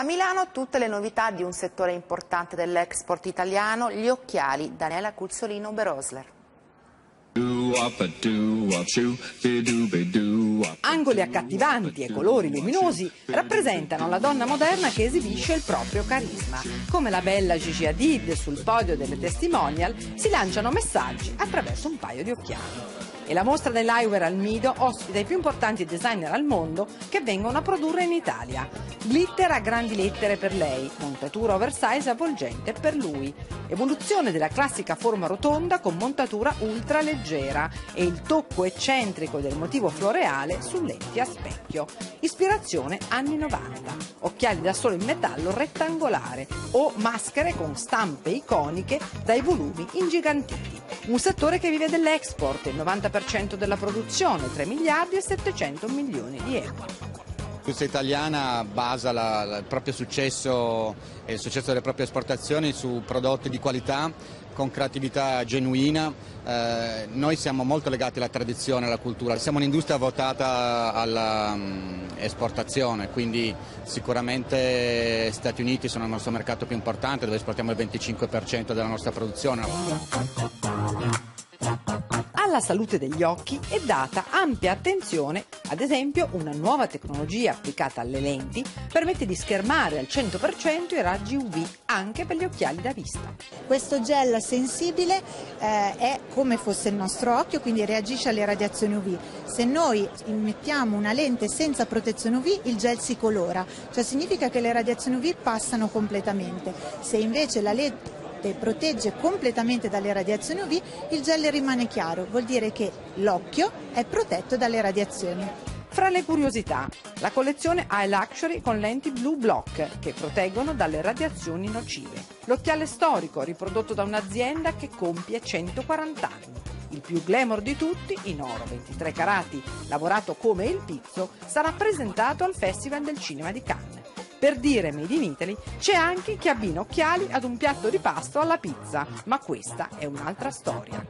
A Milano tutte le novità di un settore importante dell'export italiano, gli occhiali. Daniela Cuzzolino Berosler. Angoli accattivanti e colori luminosi rappresentano la donna moderna che esibisce il proprio carisma. Come la bella Gigi Hadid sul podio delle testimonial, si lanciano messaggi attraverso un paio di occhiali e la mostra dell'Eyewear al Mido ospita i più importanti designer al mondo che vengono a produrre in Italia. Glitter a grandi lettere per lei, montatura oversize avvolgente per lui, evoluzione della classica forma rotonda con montatura ultra leggera e il tocco eccentrico del motivo floreale su lenti a specchio. Ispirazione anni 90, occhiali da sole in metallo rettangolare o maschere con stampe iconiche dai volumi ingigantiti. Un settore che vive dell'export, il 90% della produzione, 3 miliardi e 700 milioni di euro. L'industria italiana basa la, la, il proprio successo e il successo delle proprie esportazioni su prodotti di qualità con creatività genuina. Eh, noi siamo molto legati alla tradizione, alla cultura. Siamo un'industria votata all'esportazione, mm, quindi sicuramente Stati Uniti sono il nostro mercato più importante dove esportiamo il 25% della nostra produzione alla salute degli occhi è data ampia attenzione, ad esempio una nuova tecnologia applicata alle lenti permette di schermare al 100% i raggi UV anche per gli occhiali da vista. Questo gel sensibile eh, è come fosse il nostro occhio, quindi reagisce alle radiazioni UV. Se noi immettiamo una lente senza protezione UV, il gel si colora, cioè significa che le radiazioni UV passano completamente. Se invece la lente lente protegge completamente dalle radiazioni UV, il gel rimane chiaro, vuol dire che l'occhio è protetto dalle radiazioni. Fra le curiosità, la collezione Eye Luxury con lenti Blue Block che proteggono dalle radiazioni nocive. L'occhiale storico riprodotto da un'azienda che compie 140 anni. Il più glamour di tutti, in oro 23 carati, lavorato come il pizzo, sarà presentato al Festival del Cinema di Cannes. Per dire Made in Italy c'è anche chi abbina occhiali ad un piatto di pasto alla pizza, ma questa è un'altra storia.